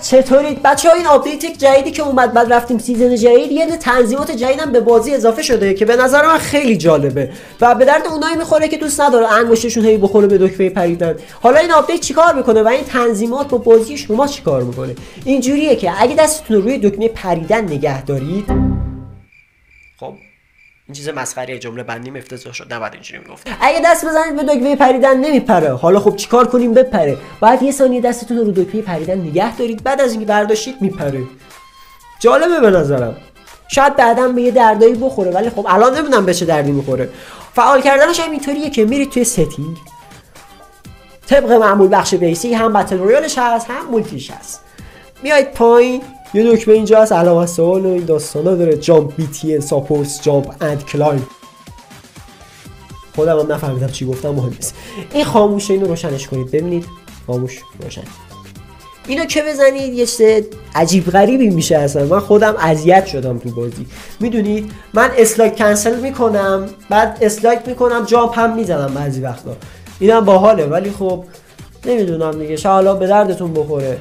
چطورید بچه ها این update جدیدی که اومد بعد رفتیم season جدید یه تنظیمات جدیدم به بازی اضافه شده که به نظر من خیلی جالبه و به درد اونایی می‌خوره که دوست نداره انگشتشون هی بخوره به دکمه پریدن. حالا این update چیکار می‌کنه و این تنظیمات با بازی شما چیکار می‌کنه؟ اینجوریه که اگه دستتون رو روی دکمه پریدن نگه دارید خب. این چیز مسخره جمله بندیم افتضاح شد. نباید اینجوری می‌گفت. اگه دست بزنید به دکمه پریدن نمیپره. حالا خب چیکار کنیم بپره؟ باید یه ثانیه دستتون رو دکمه پریدن نگه دارید بعد از اینکه برداشتید میپره. جالبه به نظرم. شاید بعدا به یه دردایی بخوره ولی خب الان نمی‌دونم به چه دردی می‌خوره. فعال کردنش هم اینطوریه که میرید توی setting طبق معمول بخش basic هم battle royale ش هست هم multi ش هست. میایید پایین. یه دکمه اینجا هست علامت سوال و این داستانا داره jump button supports jump and climb. خودم هم نفهمیدم چی گفتم مهم نیست. این خاموشه اینو روشنش کنید. ببینید خاموش روشن. اینو که بزنید یه چیز عجیب غریبی میشه اصلا. من خودم اذیت شدم تو بازی. می‌دونید من slide cancel می‌کنم بعد slide می‌کنم jump هم می‌زنم بعضی وقتا. اینم باحاله ولی خب نمی‌دونم دیگه. شاید به دردتون بخوره.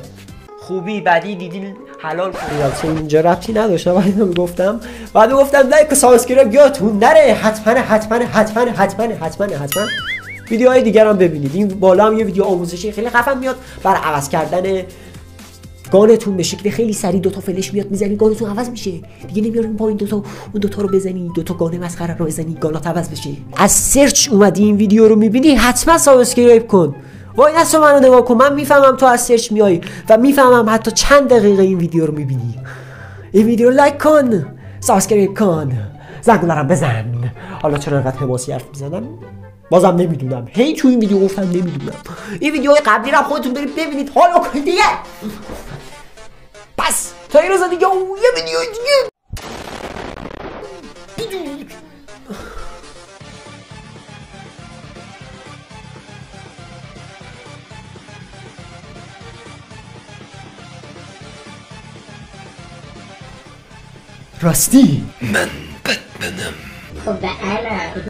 خوبی بدی دیدین حلال کنید اینجا ربطی نداشتم بعد گفتم بعد گفتم like و subscribe یادتون نره. حتما حتما حتما حتما حتما حتما. ویدیوهای دیگر هم ببینید. این بالا هم یه ویدیو آموزشی خیلی خفن میاد برای عوض کردن gun تون به شکل خیلی سریع. دوتا فلش میاد می‌زنی gun تون عوض میشه. دیگه نمیارین پایین دوتا اون دوتا رو بزنی دوتا gun ه مسخره رو بزنی gun ات عوض بشه. از سرچ اومدی این ویدیو رو می‌بینی؟ حتما subscribe کن. وای دست منو نگاه کن. من می‌فهمم تو از سرچ میای و می‌فهمم حتی چند دقیقه این ویدیو رو می‌بینی. این ویدیو رو like کن subscribe کن زنگوله رو بزن. حالا چرا انقدر حماسی حرف می‌زنم؟ بازم نمی‌دونم. هی تو این ویدیو گفتم نمی‌دونم. این ویدیو قبلی رو خودتون برید ببینید. حالا کنید دیگه. پس تا این روز دیگه یه ویدیو دیگه. راستی من بد منم خب به